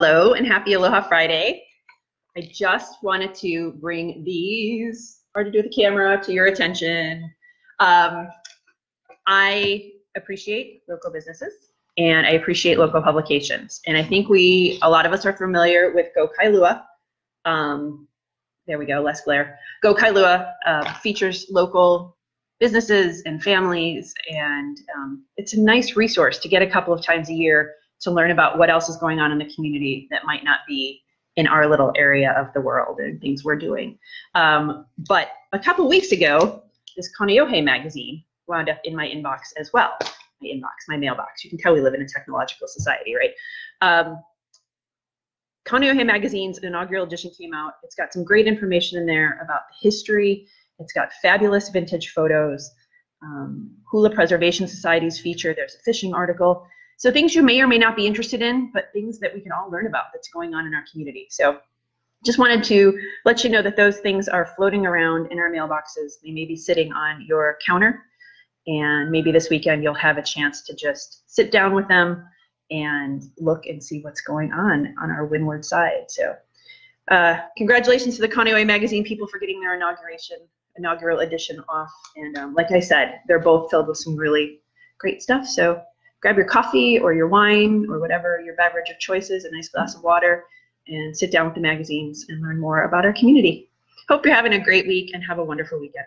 Hello and happy Aloha Friday. I just wanted to bring these, hard to do with the camera, to your attention. Um, I appreciate local businesses and I appreciate local publications. And I think we, a lot of us are familiar with Go Kailua. Um, there we go, less glare. Go Kailua uh, features local businesses and families and um, it's a nice resource to get a couple of times a year to learn about what else is going on in the community that might not be in our little area of the world and things we're doing. Um, but a couple weeks ago, this Kaneohe magazine wound up in my inbox as well. My inbox, my mailbox. You can tell we live in a technological society, right? Um, Kaneohe magazine's inaugural edition came out. It's got some great information in there about the history. It's got fabulous vintage photos. Um, Hula Preservation Society's feature. There's a fishing article. So things you may or may not be interested in, but things that we can all learn about that's going on in our community. So just wanted to let you know that those things are floating around in our mailboxes. They may be sitting on your counter and maybe this weekend you'll have a chance to just sit down with them and look and see what's going on on our windward side. So uh, congratulations to the Kaneohe Magazine people for getting their inauguration, inaugural edition off. And um, like I said, they're both filled with some really great stuff. So grab your coffee or your wine or whatever your beverage of choice is, a nice glass of water, and sit down with the magazines and learn more about our community. Hope you're having a great week and have a wonderful weekend.